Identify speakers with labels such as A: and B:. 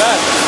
A: that?